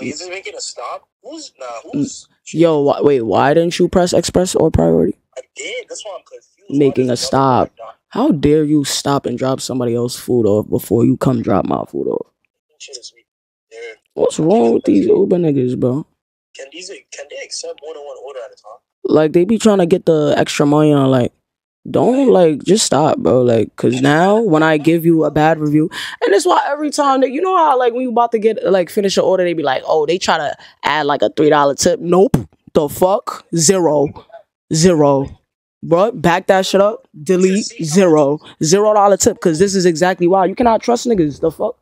Wait, is this making a stop? Who's nah? Who's mm. Yo, wh- wait, why didn't you press express or priority? I did. That's why I'm confused. Making a stop. How dare you stop and drop somebody else's food off before you come drop my food off? Shit is weak. Yeah. What's wrong with these Uber niggas, bro? Can these can they accept more than one order at a time? Like they be trying to get the extra money on like don't like just stop, bro. Like cause now when I give you a bad review, and it's why every time that you know how like when you about to get like finish your order, they be like, oh, they try to add like a three dollar tip. Nope. The fuck? Zero. Zero. Bro, back that shit up. Delete zero. Zero dollar tip. Cause this is exactly why. You cannot trust niggas. The fuck?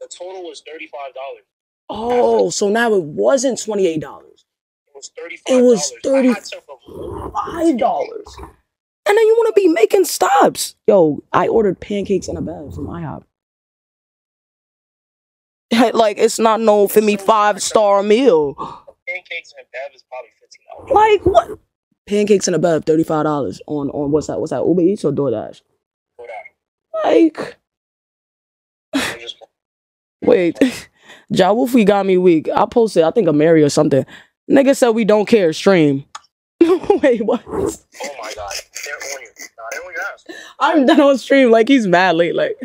The total was thirty five dollars. Oh, so now it wasn't twenty eight dollars. It was thirty five. It was I 30 had some from five dollars. And then you want to be making stops. Yo, I ordered pancakes in a bag from IHOP. like it's not known for me five star meal. pancakes and bev is probably fifteen dollars. Like what? Pancakes in a bag, thirty five dollars on on what's that? What's that? Uber Eats or DoorDash? That. Like wait, Ja Wolfie got me weak. I posted I think a Mary or something. Nigga said we don't care. Stream. wait, what? oh my god, they're on you. Nah, they're on your ass. I'm done on stream. Like he's mad late. Like.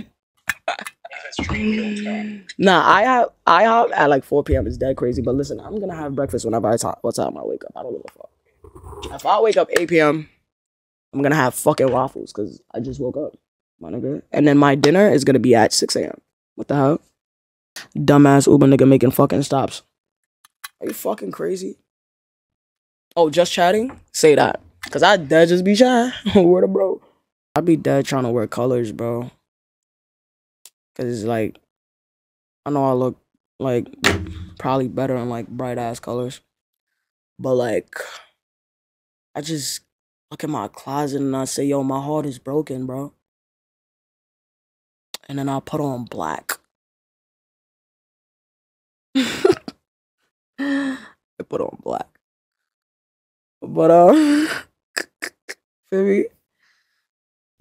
If it's stream, you don't stop. Nah, I have I have at like 4 p.m. It's dead crazy. But listen, I'm gonna have breakfast whenever I talk. What time I wake up? I don't give a fuck. If I wake up 8 p.m., I'm gonna have fucking waffles because I just woke up, my nigga. And then my dinner is gonna be at 6 a.m. What the hell? Dumbass Uber nigga making fucking stops. Are you fucking crazy? Oh, just chatting? Say that. Cause I dead just be shy. Word of bro. I be dead trying to wear colors, bro. Cause it's like I know I look like probably better in like bright ass colors. But like I just look at my closet and I say, yo, my heart is broken, bro. And then I put on black. I put on black. But uh feel me?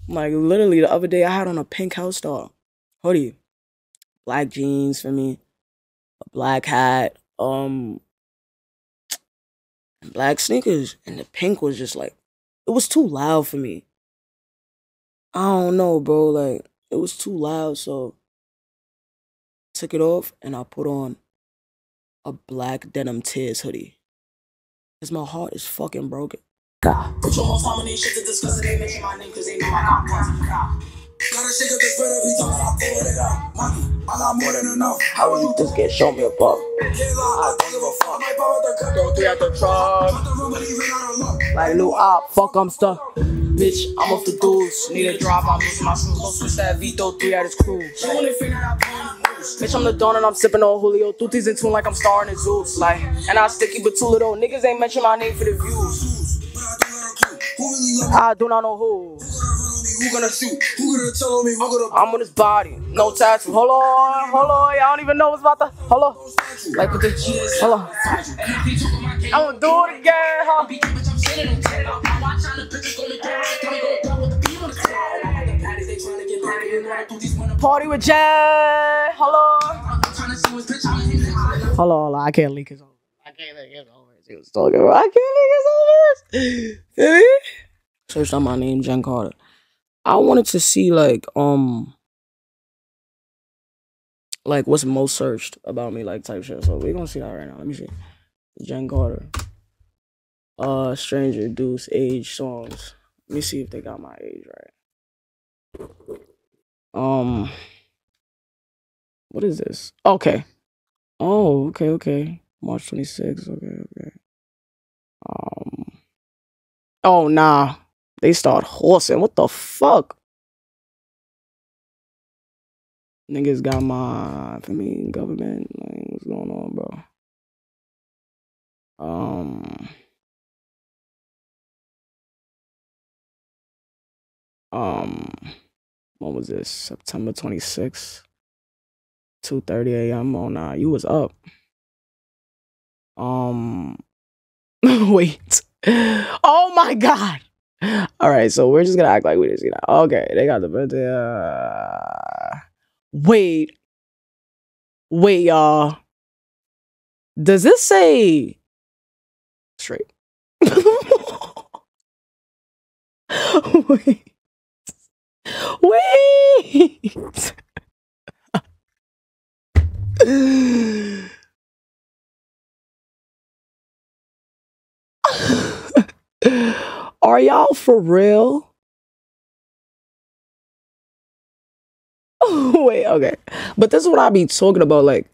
Like literally the other day I had on a pink house dog hoodie, black jeans for me, a black hat, um, black sneakers, and the pink was just like it was too loud for me. I don't know, bro. Like it was too loud, so took it off and I put on a black denim tears hoodie. Cause my heart is fucking broken. Put your whole these shit to discuss it. They mention my name cause they know I got. Gotta shake up this bread every time I it out. Money, I got more than enough. How will you just get show me a buck? I don't give a fuck. Out the don't Three at the truck. Out the out. Like new op, fuck I'm stuck. Bitch, I'm off the dudes. Need a drop, I'm losing my shoes. Go switch that Vito 3 at his crew. Out. Bitch, I'm the dawn and I'm sipping on Julio. Tutis in tune like I'm starring in Zeus. Like, and I'm sticky but too little. Niggas ain't mention my name for the views. I do got a clue. Who really love? I do not know who. Who gonna run on me? Who gonna shoot? Who gonna tell on me? Who gonna I'm on his body, no tattoo. Hold on, hold on. Y'all don't even know what's about to. Hold on. Like, with this. Hold on. I'm gonna do it again, huh? Party with Jay. Hello. Hold on, hold on. I can't leak his over. I can't leak his over. He was talking about. I can't leak his over. Feel me? On my name, Jenn Carter. I wanted to see like um like what's most searched about me, like type shit. So we're gonna see that right now. Let me see. Jenn Carter. Uh Stranger Deuce Age songs. Let me see if they got my age right. Um what is this? Okay. Oh, okay, okay. March 26th. Okay, okay. Um Oh nah. They start horsing. What the fuck? Niggas got my I mean government. Like, what's going on, bro? Um Um when was this? September 26th. 2:30 a.m. Oh nah, you was up. Um wait. Oh my god. All right, so we're just gonna act like we didn't see that. Okay, they got the birthday. Uh... Wait, wait, y'all. Does this say straight? Wait. Wait. Are y'all for real? Wait, okay. But this is what I be talking about. Like,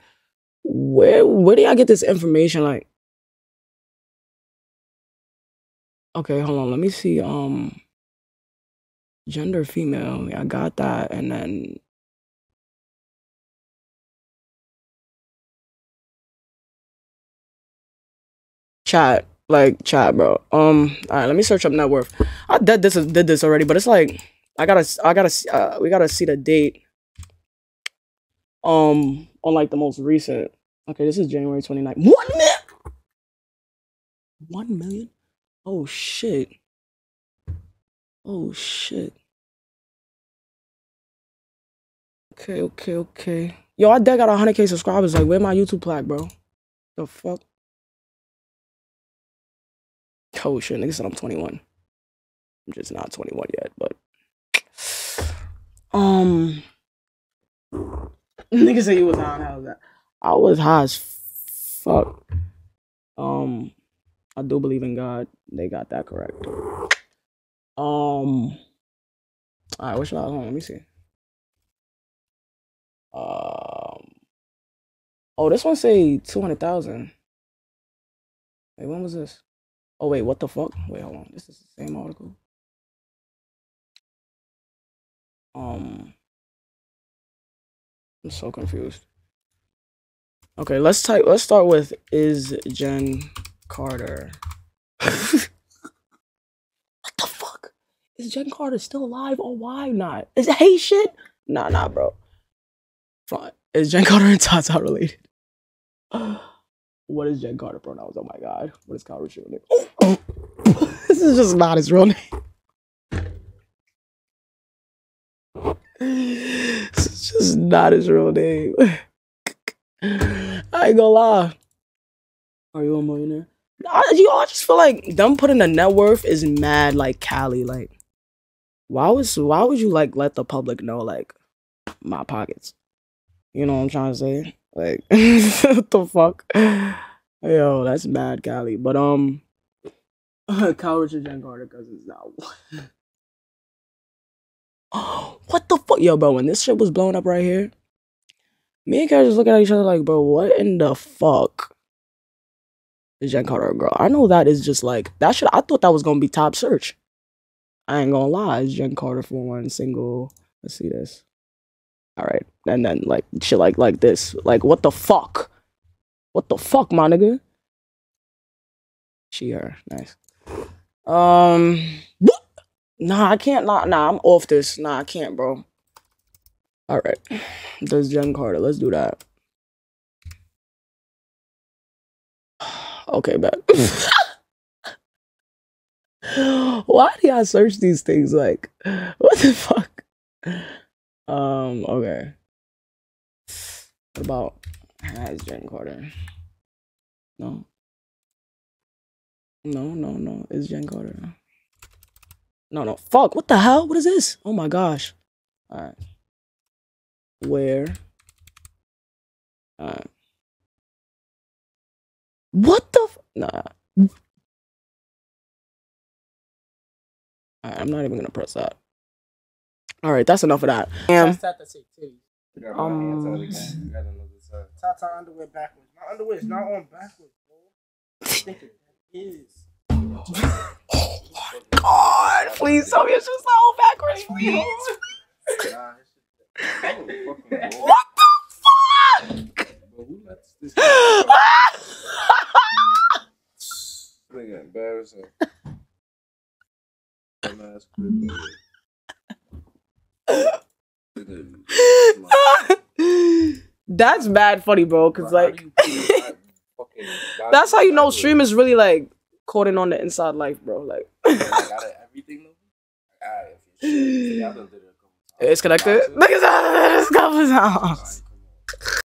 where where do y'all get this information? Like, okay, hold on. Let me see. Um, gender female. I got that, and then chat. Like chat, bro. Um, all right. Let me search up net worth. I did this did this already, but it's like I gotta I gotta uh, we gotta see the date. Um, on like the most recent. Okay, this is January 29th. One million. One million. Oh shit. Oh shit. Okay, okay, okay. Yo, I dead got 100k subscribers. Like, where my YouTube plaque, bro? The fuck? Oh shit, nigga said I'm 21. I'm just not 21 yet, but um, nigga said you was high. How was that? I was high as fuck. Um, I do believe in God. They got that correct. Um, all right, what should I? Hold on, let me see. Um, oh, this one say 200,000. Wait, when was this? Oh wait, what the fuck? Wait, hold on. This is the same article. Um, I'm so confused. Okay, let's type. Let's start with is Jenn Carter. what the fuck? Is Jenn Carter still alive or why not? Is it hey shit? Nah, nah, bro. Fine. Is Jenn Carter and Tata related? What is Jenn Carter pronouns? Oh my god. What is Kyle Richard name? this is just not his real name. This is just not his real name. I ain't gonna lie. Are you a millionaire? I, you, I just feel like them putting the net worth is mad like Cali. Like, why was why would you like let the public know like my pockets? You know what I'm trying to say? Like, what the fuck? Yo, that's mad, Cali. But um, Kyle Richard Jenn Carter cousins now. what the fuck, yo, bro? When this shit was blowing up right here, me and Kyle just looking at each other like, bro, what in the fuck is Jenn Carter a girl? I know that is just like that Should I thought that was gonna be top search. I ain't gonna lie, it's Jenn Carter for one single. Let's see this. All right, and then like shit like like this. Like what the fuck? What the fuck, my nigga? She her nice. Um, what? Nah, I can't. Nah, nah, I'm off this. Nah, I can't, bro. All right, there's Jenn Carter. Let's do that. Okay, bet. Why do y'all search these things? Like, what the fuck? Um, okay. What about has Jenn Carter? No. No, no, no. It's Jenn Carter. No, no. Fuck. What the hell? What is this? Oh my gosh. Alright. Where? Alright. What the? Nah. I'm not even gonna press that. All right, that's enough of that. Um, Tata um, Tata underwear backwards. My underwear is not on backwards, bro. I think it is. God, please tell me it's just all backwards, please. Nah, it's just- What the fuck? But who lets this nigga embarrassing? That's bad funny, bro. Cause Bro, like, do you put that fucking that's how you know stream is really like caught in on the inside life, bro. Like, Like, out of everything though. Alright, if you shit, I done did it a couple times. it's connected. Boxes. Look at that. It's couple times. Like,